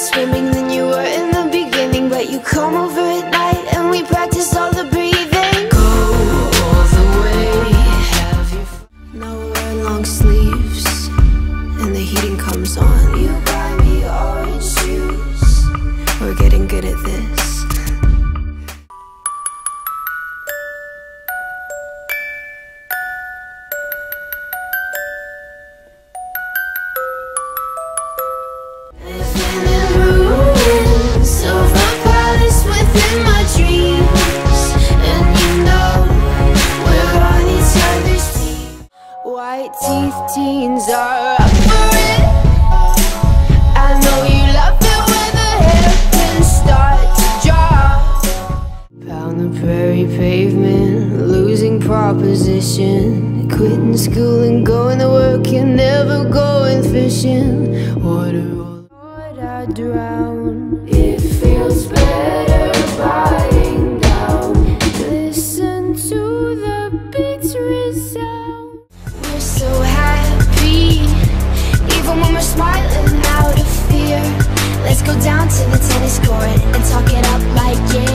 swimming than you were in the beginning. But you come over at night and we practice all the breathing. Go all the way, have your f- Now we're long sleeves and the heating comes on. You buy me orange juice. We're getting good at this. White teeth teens are up for it. I know you love it when the hairpins start to drop. Pound the prairie pavement, losing proposition. Quitting school and going to work and never going fishing. Water all I drown. It feels better to the tennis court and talk it up like yeah.